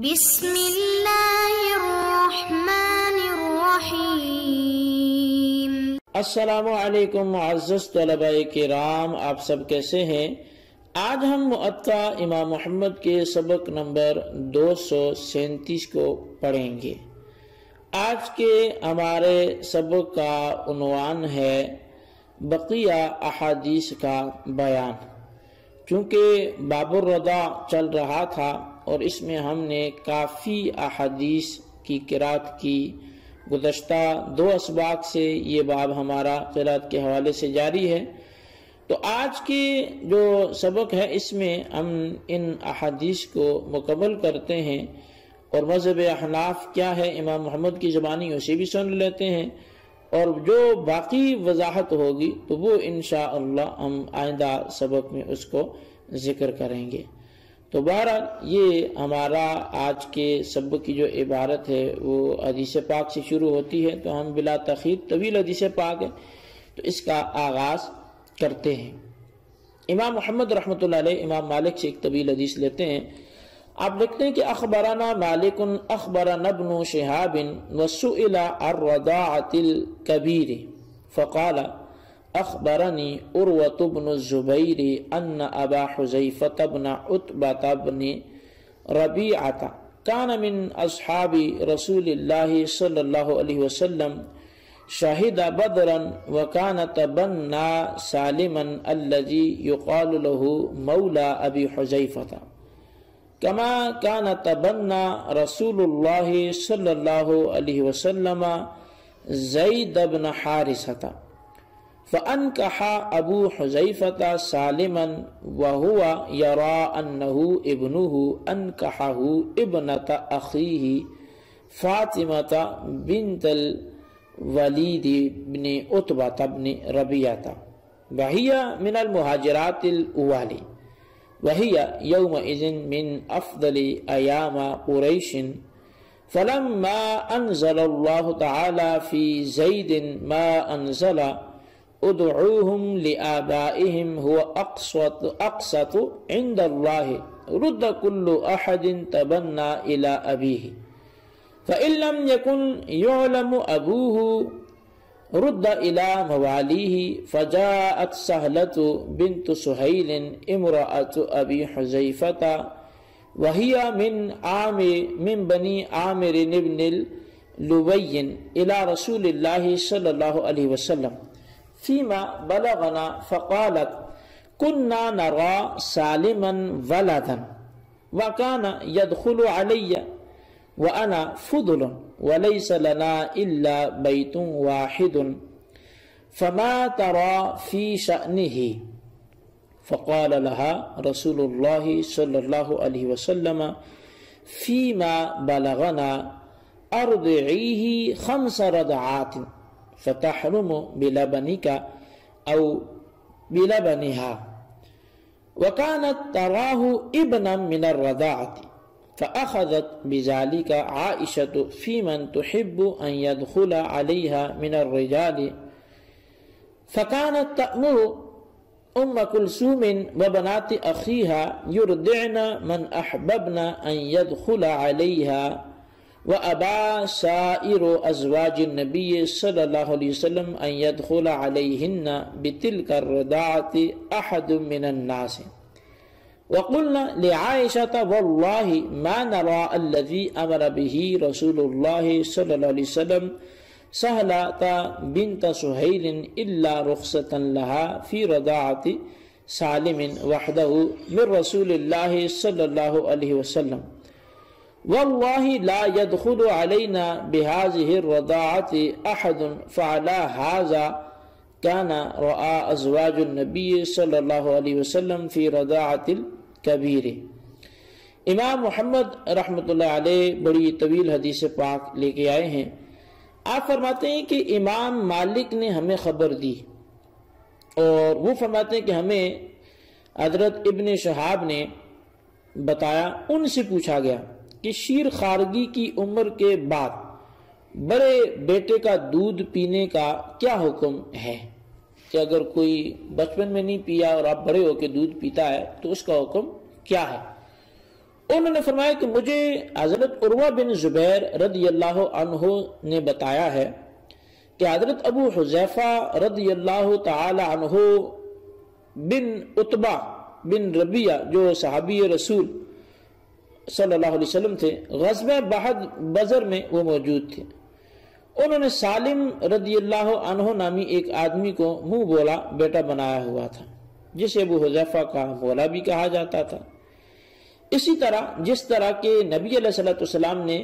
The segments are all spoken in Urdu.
بسم الله الرحمن الرحيم السلام علیکم معزز طلباء کرام، آپ سب کیسے ہیں؟ آج ہم معطا امام محمد کے سبق نمبر دو سو سینتیس کو پڑھیں گے۔ آج کے ہمارے سبق کا عنوان ہے بقیہ احادیث کا بیان۔ چونکہ باب الرضا چل رہا تھا اور اس میں ہم نے کافی احادیث کی قرات کی۔ گزشتہ دو اسباق سے یہ باب ہمارا قرات کے حوالے سے جاری ہے۔ تو آج کے جو سبق ہے، اس میں ہم ان احادیث کو مکمل کرتے ہیں۔ اور مذہب احناف کیا ہے؟ امام محمد کی زبانی اسے بھی سن لیتے ہیں۔ اور جو باقی وضاحت ہوگی، تو وہ انشاءاللہ ہم آئندہ سبق میں اس کو ذکر کریں گے۔ تو بہرحال یہ ہمارا آج کے سبق کی جو عبارت ہے، وہ حدیث پاک سے شروع ہوتی ہے۔ تو ہم بلا تخیر طویل حدیث پاک ہے تو اس کا آغاز کرتے ہیں۔ امام محمد رحمۃ اللہ علیہ، امام مالک سے ایک طویل حدیث لیتے ہیں۔ آپ لکھتے ہیں کہ اخبرنا مالک اخبرنا ابن شہاب وسئل الرضاعة الكبير فقال اخبرني عروة بن الزبير ان ابا حذيفة بن عتبة بن ربيعة كان من اصحاب رسول الله صلى الله عليه وسلم شهد بدرا وكان تبنى سالما الذي يقال له مولى ابي حذيفة كما كان تبنى رسول الله صلى الله عليه وسلم زيد بن حارثة فأنكح أبو حذيفة سالما وهو يرى أنه ابنه أنكحه ابنة أخيه فاطمة بنت الوليد بن عتبة بن ربيعة. وهي من المهاجرات الأولي وهي يومئذ من أفضل أيام قريش. فلما أنزل الله تعالى في زيد ما أنزل ادعوهم لآبائهم هو أقسط, أقسط عند الله رد كل أحد تبنى إلى أبيه فإن لم يكن يعلم أبوه رد إلى مواليه فجاءت سهلة بنت سهيل امرأة أبي حزيفة وهي من عام من بني عامر بن اللبي إلى رسول الله صلى الله عليه وسلم۔ فيما بلغنا فقالت كنا نرى سالما ولدا وكان يدخل علي وأنا فضل وليس لنا إلا بيت واحد فما ترى في شأنه؟ فقال لها رسول الله صلى الله عليه وسلم فيما بلغنا أرضعيه خمس رضعات. فتحرم بلبنك أو بلبنها. وكانت تراه ابنا من الرضاعة فأخذت بذلك عائشة في من تحب أن يدخل عليها من الرجال. فكانت تأمر أم كلثوم وبنات أخيها يرضعن من أحببن أن يدخل عليها. وأبى سائر أزواج النبي صلى الله عليه وسلم أن يدخل عليهن بتلك الرضاعة أحد من الناس وقلنا لعائشة والله ما نرى الذي أمر به رسول الله صلى الله عليه وسلم سهلة بنت سهيل إلا رخصة لها في رضاعة سالم وحده من رسول الله صلى الله عليه وسلم والله لا يدخل علينا بهذه الرضاعة أحد فعلى هذا كان رأى أزواج النبي صلى الله عليه وسلم في رضاعة الكبير امام محمد رحمۃ اللہ علیہ بڑی طویل حدیث پاک لے کے آئے ہیں۔ آپ فرماتے ہیں کہ امام مالک نے ہمیں خبر دی اور وہ فرماتے ہیں کہ ہمیں حضرت ابن شہاب نے بتایا، ان سے پوچھا گیا۔ کہ شیر خارگی کی عمر کے بعد بڑے بیٹے کا دودھ پینے کا کیا حکم ہے؟ کہ اگر کوئی بچپن میں نہیں پیا اور آپ بڑے ہو کے دودھ پیتا ہے تو اس کا حکم کیا ہے؟ انہوں نے فرمایا کہ مجھے حضرت عروہ بن زبیر رضی اللہ عنہ نے بتایا ہے کہ حضرت ابو حذیفہ رضی اللہ تعالی عنہ بن اتبا بن ربیہ جو صحابی رسول صلی اللہ علیہ وسلم تھے، غزوہ بحد بزر میں وہ موجود تھے۔ انہوں نے سالم رضی اللہ عنہ نامی ایک آدمی کو منہ بولا، بیٹا بنایا ہوا تھا، جسے ابو حذیفہ کا بولا بھی کہا جاتا تھا۔ اسی طرح جس طرح کے نبی علیہ صلی والسلام نے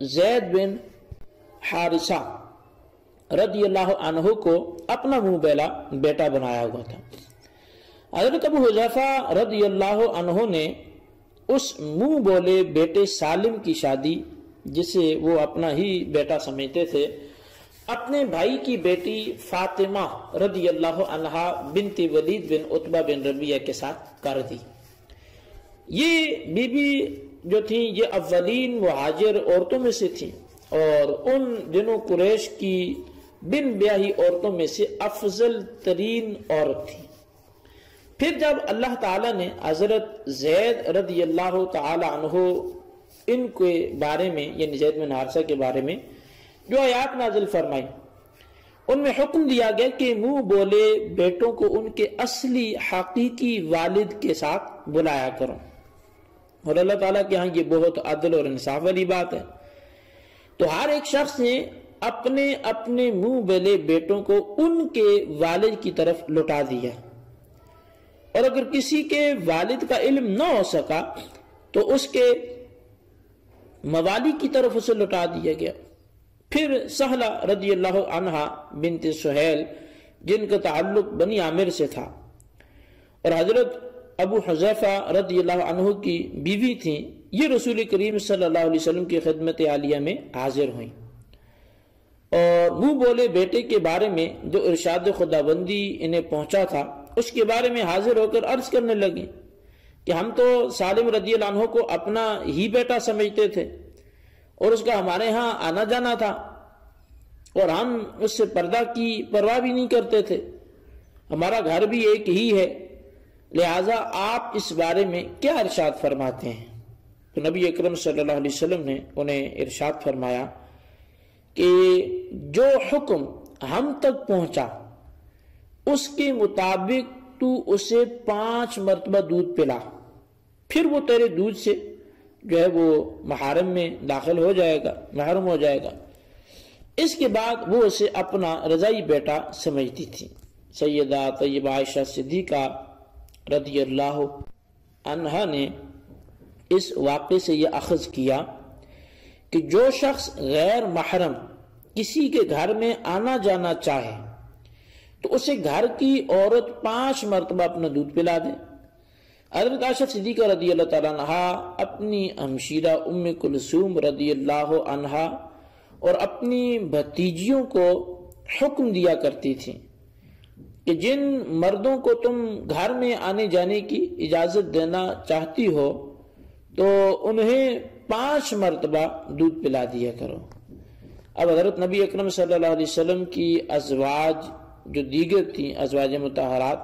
زید بن حارثہ رضی اللہ عنہ کو اپنا منہ بیلا، بیٹا بنایا ہوا تھا۔ حضرت ابو حذیفہ رضی اللہ عنہ نے اس منہ بولے بیٹے سالم کی شادی جسے وہ اپنا ہی بیٹا سمجھتے تھے، اپنے بھائی کی بیٹی فاطمہ رضی اللہ عنہ بنت ولید بن عطبہ بن ربیہ کے ساتھ کر دی۔ یہ بی بی جو تھیں، یہ اولین مہاجر عورتوں میں سے تھیں اور ان دنوں قریش کی بن بیاہی عورتوں میں سے افضل ترین عورت تھی۔ پھر جب اللہ تعالیٰ نے حضرت زید رضی اللہ تعالی عنہ ان کے بارے میں یعنی زید بن حارثہ کے بارے میں جو آیات نازل فرمائی ان میں حکم دیا گیا کہ منہ بولے بیٹوں کو ان کے اصلی حقیقی والد کے ساتھ بلایا کرو۔ اور اللہ تعالیٰ کے ہاں یہ بہت عدل اور انصاف والی بات ہے۔ تو ہر ایک شخص نے اپنے اپنے منہ بولے بیٹوں کو ان کے والد کی طرف لٹا دیا۔ اور اگر کسی کے والد کا علم نہ ہو سکا تو اس کے موالی کی طرف اسے لٹا دیا گیا۔ پھر سہلہ رضی اللہ عنہ بنت سہیل، جن کا تعلق بنی عامر سے تھا۔ اور حضرت ابو حضیفہ رضی اللہ عنہ کی بیوی تھیں یہ رسول کریم صلی اللہ علیہ وسلم کی خدمت عالیہ میں حاضر ہوئیں۔ اور منہ بولے بیٹے کے بارے میں جو ارشاد خدا بندی انہیں پہنچا تھا اس کے بارے میں حاضر ہو کر عرض کرنے لگے کہ ہم تو سالم رضی اللہ عنہ کو اپنا ہی بیٹا سمجھتے تھے اور اس کا ہمارے ہاں آنا جانا تھا اور ہم اس سے پردہ کی پرواہ بھی نہیں کرتے تھے۔ ہمارا گھر بھی ایک ہی ہے۔ لہٰذا آپ اس بارے میں کیا ارشاد فرماتے ہیں؟ تو نبی اکرم صلی اللہ علیہ وسلم نے انہیں ارشاد فرمایا کہ جو حکم ہم تک پہنچا اس کے مطابق تو اسے پانچ مرتبہ دودھ پلا۔ پھر وہ تیرے دودھ سے جو ہے وہ محارم میں داخل ہو جائے گا محرم ہو جائے گا۔ اس کے بعد وہ اسے اپنا رضائی بیٹا سمجھتی تھی۔ سیدہ طیبہ عائشہ صدیقہ رضی اللہ عنہ نے اس واقعے سے یہ اخذ کیا کہ جو شخص غیر محرم کسی کے گھر میں آنا جانا چاہے تو اسے گھر کی عورت پانچ مرتبہ اپنا دودھ پلا دے۔ حضرت عائشہ صدیقہ رضی اللہ تعالیٰ عنہ اپنی ہمشیرہ ام کلثوم رضی اللہ عنہ اور اپنی بھتیجیوں کو حکم دیا کرتی تھی کہ جن مردوں کو تم گھر میں آنے جانے کی اجازت دینا چاہتی ہو، تو انہیں پانچ مرتبہ دودھ پلا دیا کرو۔ اب حضرت نبی اکرم صلی اللہ علیہ وسلم کی ازواج جو دیگر تھیں ازواج متحرات،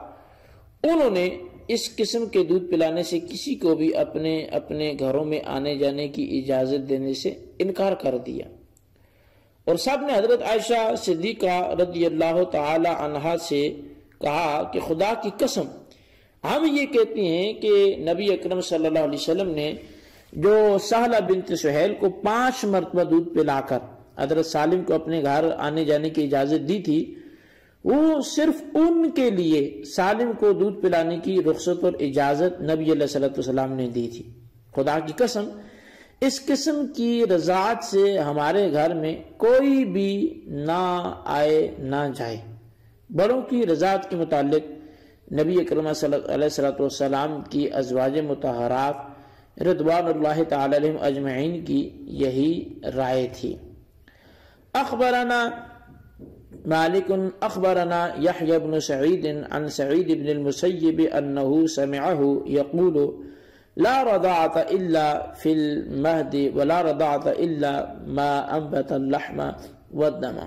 انہوں نے اس قسم کے دودھ پلانے سے کسی کو بھی اپنے اپنے گھروں میں آنے جانے کی اجازت دینے سے انکار کر دیا۔ اور سب نے حضرت عائشہ صدیقہ رضی اللہ تعالی عنہ سے کہا کہ خدا کی قسم، ہم یہ کہتے ہیں کہ نبی اکرم صلی اللہ علیہ وسلم نے جو سہلہ بنت سہیل کو پانچ مرتبہ دودھ پلا کر حضرت سالم کو اپنے گھر آنے جانے کی اجازت دی تھی وہ صرف ان کے لیے سالم کو دودھ پلانے کی رخصت اور اجازت نبی علیہ صلی وسلم نے دی تھی۔ خدا کی قسم، اس قسم کی رضاعت سے ہمارے گھر میں کوئی بھی نہ آئے، نہ جائے۔ بڑوں کی رضاعت کے متعلق نبی اکرمہ صلی اللہ علیہ وسلم کی ازواج متحرات رضوان اللہ تعالی علیہ اجمعین کی یہی رائے تھی۔ اخبرنا مالك أخبرنا يحيى بن سعيد عن سعيد بن المسيب أنه سمعه يقول لا رضاعة إلا في المهد ولا رضاعة إلا ما أنبت اللحم والدم۔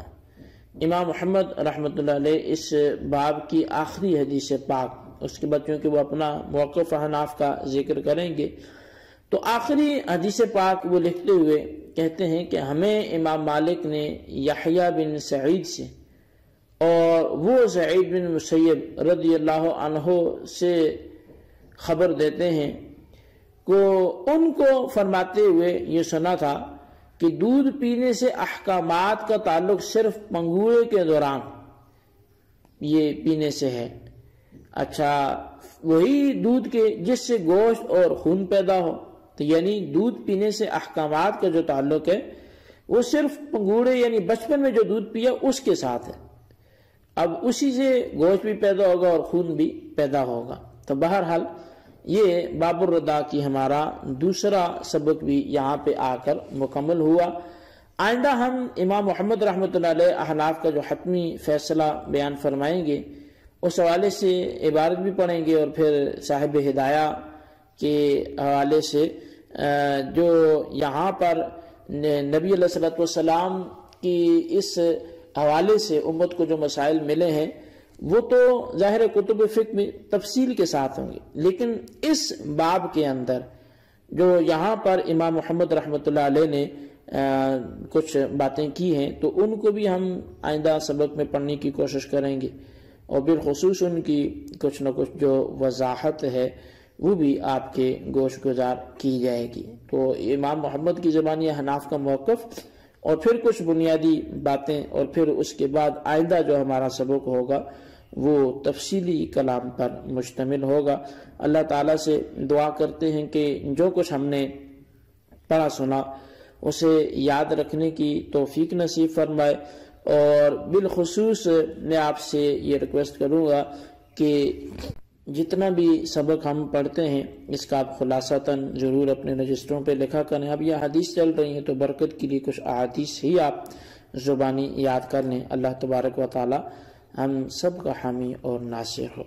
امام محمد رحمت اللہ علیہ اس باب کی آخری حدیث پاک، اس کے بعد چونکہ وہ اپنا موقف حناف کا ذکر کریں گے۔ تو آخری حدیث پاک وہ لکھتے ہوئے کہتے ہیں کہ ہمیں امام مالک نے یحییٰ بن سعید سے اور وہ سعید بن مسیب رضی اللہ عنہ سے خبر دیتے ہیں کو ان کو فرماتے ہوئے یہ سنا تھا کہ دودھ پینے سے احکامات کا تعلق صرف پنگوڑے کے دوران یہ پینے سے ہے۔ اچھا وہی دودھ کے جس سے گوشت اور خون پیدا ہو۔ تو یعنی دودھ پینے سے احکامات کا جو تعلق ہے، وہ صرف پنگوڑے یعنی بچپن میں جو دودھ پیا، اس کے ساتھ ہے۔ اب اسی سے گوشت بھی پیدا ہوگا اور خون بھی پیدا ہوگا۔ تو بہرحال یہ باب الردا کی ہمارا دوسرا سبق بھی یہاں پہ آ کر مکمل ہوا۔ آئندہ ہم امام محمد رحمۃ اللہ علیہ احناف کا جو حتمی فیصلہ بیان فرمائیں گے، اس حوالے سے عبارت بھی پڑھیں گے اور پھر صاحب ہدایہ کے حوالے سے جو یہاں پر نبی علیہ صلاۃ والسلام کی اس حوالے سے امت کو جو مسائل ملے ہیں، وہ تو ظاہر کتب فکر میں تفصیل کے ساتھ ہوں گے۔ لیکن اس باب کے اندر جو یہاں پر امام محمد رحمۃ اللہ علیہ نے کچھ باتیں کی ہیں، تو ان کو بھی ہم آئندہ سبق میں پڑھنے کی کوشش کریں گے۔ اور بالخصوص ان کی کچھ نہ کچھ جو وضاحت ہے وہ بھی آپ کے گوشت گزار کی جائے گی۔ تو امام محمد کی زبانی حناف کا موقف اور پھر کچھ بنیادی باتیں اور پھر اس کے بعد آئندہ جو ہمارا سبق ہوگا، وہ تفصیلی کلام پر مشتمل ہوگا۔ اللہ تعالیٰ سے دعا کرتے ہیں کہ جو کچھ ہم نے پڑھا سنا، اسے یاد رکھنے کی توفیق نصیب فرمائے۔ اور بالخصوص میں آپ سے یہ ریکویسٹ کروں گا کہ جتنا بھی سبق ہم پڑھتے ہیں، اس کا آپ خلاصتاً ضرور اپنے رجسٹروں پہ لکھا کریں۔ اب یہ حدیث چل رہی ہیں تو برکت کے لیے کچھ احادیث ہی آپ زبانی یاد کر لیں۔ اللہ تبارک و تعالی ہم سب کا حامی اور ناصر ہو۔